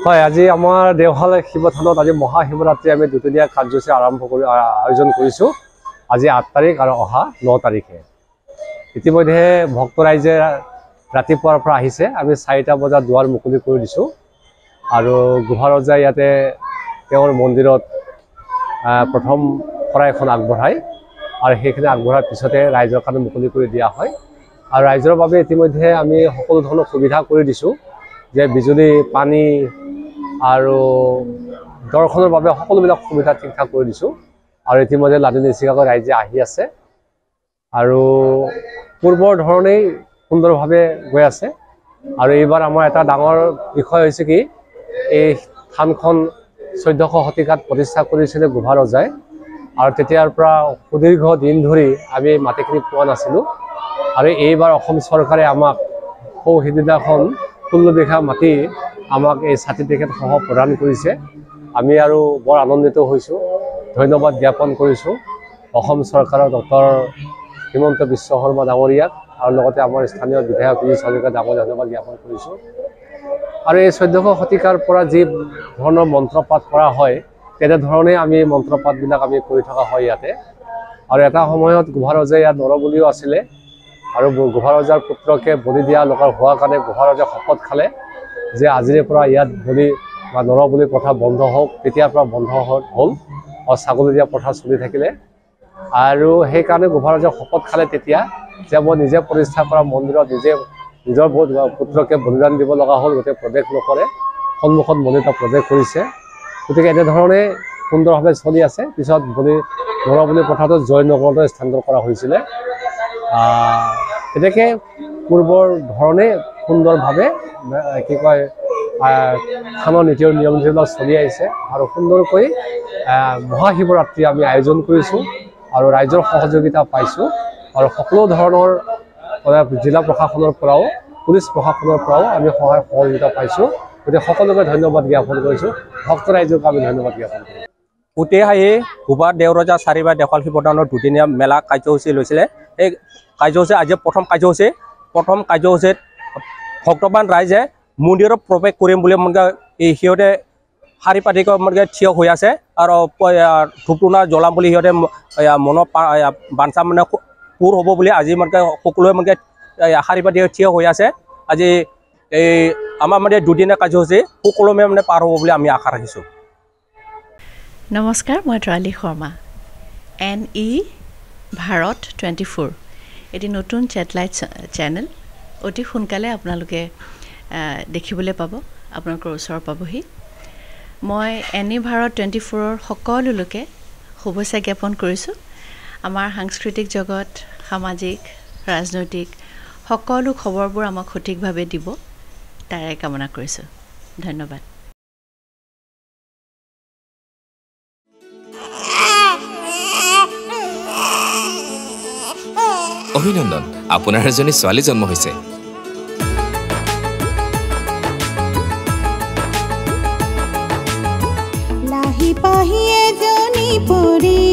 হয় আজি আমাৰ দেওশাল শিৱথানত আজি মহাশিৱৰাত্ৰি আমি দুদিনীয়া কাৰ্যসূচী আৰম্ভ কৰি আয়োজন কৰিছোঁ। আজি আঠ তাৰিখ আৰু অহা ন তাৰিখে। ইতিমধ্যে ভক্ত ৰাইজে ৰাতিপুৱাৰ পৰা আহিছে। আমি চাৰিটা বজাত দুৱাৰ মুকলি কৰি দিছোঁ। আৰু গোভাৰজাই ইয়াতে তেওঁৰ মন্দিৰত প্ৰথম শৰাইখন আগবঢ়ায়। আৰু সেইখিনি আগবঢ়াৰ পিছতে ৰাইজৰ কাৰণে মুকলি কৰি দিয়া হয়। আৰু ৰাইজৰ বাবে ইতিমধ্যে আমি সকলো ধৰণৰ সুবিধা কৰি দিছোঁ। যে বিজুলী পানী আৰু দৰ্শনৰ বাবে সকলোবিলাক সুবিধা ঠিক ঠাক কৰি দিছোঁ। আৰু ইতিমধ্যে লাডু নিচিকাকৈ ৰাইজে আহি আছে। আৰু পূৰ্বৰ ধৰণেই সুন্দৰভাৱে গৈ আছে। আৰু এইবাৰ আমাৰ এটা ডাঙৰ বিষয় হৈছে কি এই থানখন চৈধ্যশ শতিকাত প্ৰতিষ্ঠা কৰিছিলে গোভা ৰজাই। আৰু তেতিয়াৰ পৰা সুদীৰ্ঘ দিন ধৰি আমি মাটিখিনি পোৱা নাছিলোঁ। আৰু এইবাৰ অসম চৰকাৰে আমাক সৌ সিদিনাখন ষোল্ল বিঘা মাটি আমাক এই চাৰ্টিফিকেটসহ প্ৰদান কৰিছে। আমি আৰু বৰ আনন্দিত হৈছোঁ। ধন্যবাদ জ্ঞাপন কৰিছোঁ। অসম চৰকাৰৰ ডক্টৰ হিমন্ত বিশ্ব শৰ্মা ডাঙৰীয়াক আৰু লগতে আমাৰ স্থানীয় বিধায়ক পীযুষ হাজৰিকা ডাঙৰীয়াক ধন্যবাদ জ্ঞাপন কৰিছোঁ। আৰু এই চৈধ্যশ শতিকাৰ পৰা যি ধৰণৰ মন্ত্ৰপাঠ কৰা হয় তেনেধৰণে আমি মন্ত্ৰপাঠবিলাক আমি কৰি থকা হয় ইয়াতে। আৰু এটা সময়ত গোভা ৰজাই ইয়াত নৰবলিও আছিলে। আৰু গোভা ৰজাৰ পুত্ৰকে বলি দিয়া লোকৰ হোৱাৰ কাৰণে গোভা ৰজাই শপত খালে। যে আজিৰে পৰা ইয়াত বলি বা নৰবলি প্ৰথা বন্ধ হওক তেতিয়াৰ পৰা বন্ধ হ'ল আৰু ছাগলী দিয়া প্ৰথা চলি থাকিলে। আৰু সেইকাৰণে গোভা ৰজাই শপত খালে তেতিয়া যে মই নিজে প্ৰতিষ্ঠা কৰা মন্দিৰত নিজে নিজৰ পুত্ৰকে বলিদান দিব লগা হ'ল গোটেই প্ৰৱেশ নকৰে। সন্মুখত মন্দিৰত প্ৰৱেশ কৰিছে। গতিকে এনেধৰণে সুন্দৰভাৱে চলি আছে। পিছত বলি নৰবলি প্ৰথাটো জয়নগৰলৈ স্থানান্তৰ কৰা হৈছিলে। তেনেকৈ পূৰ্বৰ ধৰণে সুন্দৰভাৱে কি কয় আহ, থানৰ নীতি আৰু নিয়ম নীতিবিলাক চলি আহিছে আৰু সুন্দৰকৈ মহাশিৱৰাত্ৰি আমি আয়োজন কৰিছোঁ আৰু ৰাইজৰ সহযোগিতা পাইছোঁ আৰু সকলো ধৰণৰ জিলা প্ৰশাসনৰ পৰাও পুলিচ প্ৰশাসনৰ পৰাও আমি সহায় সহযোগিতা পাইছোঁ। গতিকে সকলোকে ধন্যবাদ জ্ঞাপন কৰিছোঁ। ভক্ত ৰাইজক আমি ধন্যবাদ জ্ঞাপন কৰিছোঁ। উটিহাঁহি গোবা দেওৰজা চাৰিবাৰ দেওশাল শিৱদানৰ দুদিনীয়া মেলা কাৰ্যসূচী লৈছিলে। সেই কাৰ্যসূচী আজি প্ৰথম কাৰ্যসূচী। প্ৰথম কাৰ্যসূচীত ভক্তবান ৰাইজে মন্দিৰত প্ৰৱেশ কৰিম বুলি মানে সিহঁতে শাৰী পাতিকৈ মানে থিয় হৈ আছে আৰু প- এয়া ধূপ ধূনা জ্বলাম বুলি সিহঁতে মনৰ বাঞ্ছা মানে পূৰ হ'ব বুলি আজি মানে সকলোৱে মানে শাৰী পাতি থিয় হৈ আছে। আজি এই আমাৰ মানে দুদিনীয়া কাৰ্যসূচী সুকলমে মানে পাৰ হ'ব বুলি আমি আশা ৰাখিছোঁ। নমস্কাৰ মই Tarali Sharma. N E Bharat twenty four. এটি নতুন ছেটেলাইট চেনেল অতি সোনকালে আপোনালোকে দেখিবলৈ পাব আপোনালোকৰ ওচৰ পাবহি। মই এন ভাৰত টুৱেণ্টি ফ'ৰৰ সকলো লোকে শুভেচ্ছা জ্ঞাপন কৰিছোঁ। আমাৰ সাংস্কৃতিক জগত সামাজিক ৰাজনৈতিক সকলো খবৰবোৰ আমাক সঠিকভাৱে দিব। তাৰে কামনা কৰিছোঁ। ধন্যবাদ। অভিনন্দন আপোনাৰ এজনী ছোৱালী জন্ম হৈছে। সিপাহিয়ে জনি পড়ি।